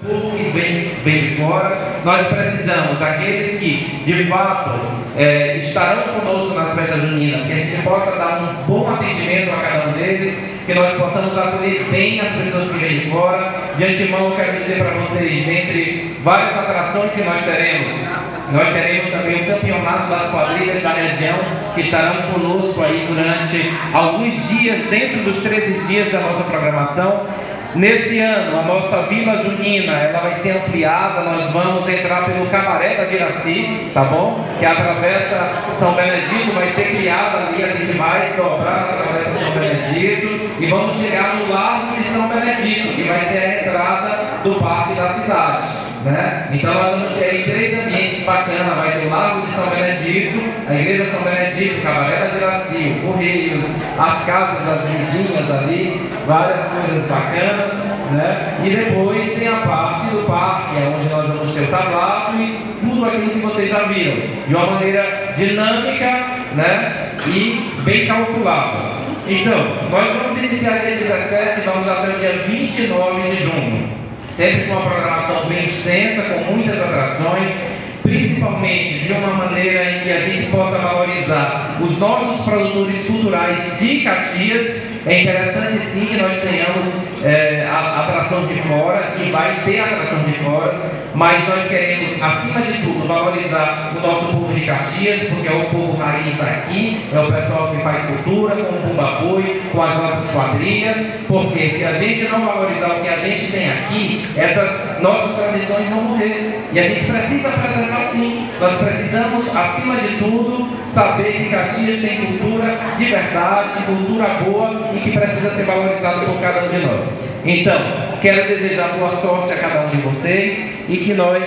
povo que vem, de fora, nós precisamos, aqueles que de fato é, estarão conosco nas festas juninas, que a gente possa dar um bom atendimento a cada um deles, que nós possamos acolher bem as pessoas que vêm de fora. De antemão, eu quero dizer para vocês, dentre várias atrações que nós teremos, nós teremos também o campeonato das quadrilhas da região, que estarão conosco aí durante alguns dias, dentro dos 13 dias da nossa programação. Nesse ano, a nossa Vila Junina, ela vai ser ampliada, nós vamos entrar pelo Cabaré da Viraci, tá bom? Que atravessa São Benedito, vai ser criada ali, a gente vai dobrar a travessa São Benedito e vamos chegar no Largo de São Benedito, que vai ser a entrada do Parque da cidade. Né? Então nós vamos ter aí três ambientes bacanas, vai ter o Lago de São Benedito, a Igreja São Benedito, Cabaré da Viraci, o Correios, as casas das vizinhas ali, várias coisas bacanas, né? E depois tem a parte do parque, onde nós vamos ter o tablado e tudo aquilo que vocês já viram, de uma maneira dinâmica, né? E bem calculada. Então, nós vamos iniciar dia 17 e vamos até o dia 29 de junho sempre com uma programação bem extensa, com muitas atrações, principalmente de uma maneira em que a gente possa valorizar os nossos produtores culturais de Caxias. É interessante sim que nós tenhamos é, atração de fora e vai ter atração de fora, mas nós queremos, acima de tudo, valorizar o nosso povo de Caxias, porque é o povo raiz daqui, é o pessoal que faz cultura, com o Bumbabui, com as nossas quadrilhas, porque se a gente não valorizar o que a gente tem aqui, essas nossas tradições vão morrer. E a gente precisa preservar sim. Nós precisamos, acima de tudo, saber que Caxias tem cultura de verdade, cultura boa e que precisa ser valorizada por cada um de nós. Então, quero desejar boa sorte a cada um de vocês e que nós